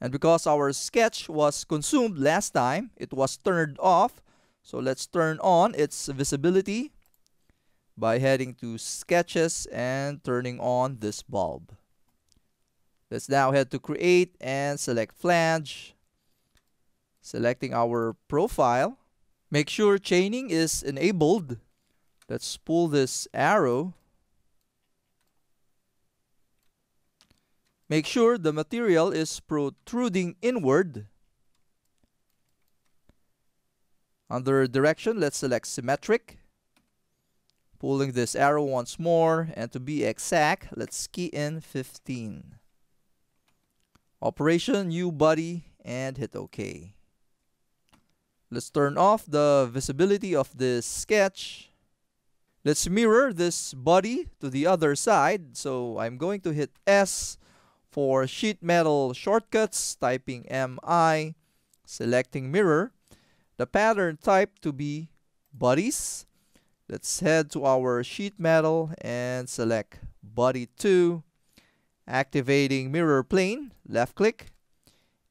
And because our sketch was consumed last time, it was turned off. So let's turn on its visibility by heading to sketches and turning on this bulb. Let's now head to create and select flange. Selecting our profile. Make sure chaining is enabled. Let's pull this arrow. Make sure the material is protruding inward. Under direction, let's select symmetric. Pulling this arrow once more, and to be exact, let's key in 15. Operation new body and hit OK. Let's turn off the visibility of this sketch. Let's mirror this body to the other side. So I'm going to hit S for sheet metal shortcuts, typing MI, selecting mirror. The pattern type to be bodies. Let's head to our sheet metal and select body 2 activating mirror plane, left click,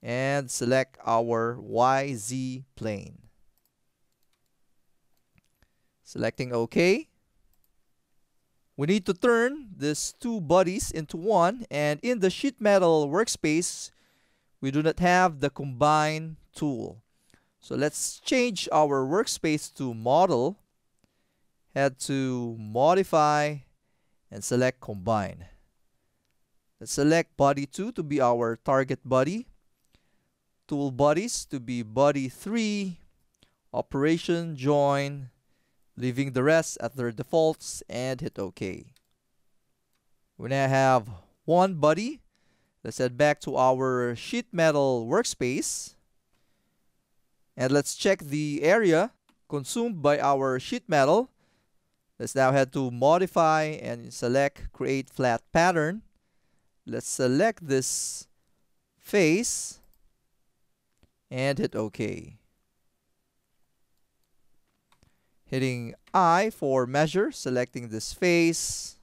and select our YZ plane. Selecting OK. We need to turn these two bodies into one and in the sheet metal workspace we do not have the combine tool. So let's change our workspace to model. Head to modify and select combine. Let's select body 2 to be our target body. Tool bodies to be body 3. Operation join. Leaving the rest at their defaults and hit OK. We now have one body. Let's head back to our sheet metal workspace. And let's check the area consumed by our sheet metal. Let's now head to modify and select create flat pattern let's select this face and hit OK. Hitting I for measure, selecting this face.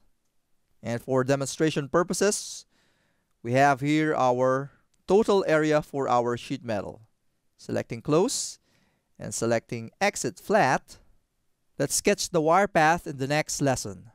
And for demonstration purposes, we have here our total area for our sheet metal. Selecting close and selecting exit flat. Let's sketch the wire path in the next lesson.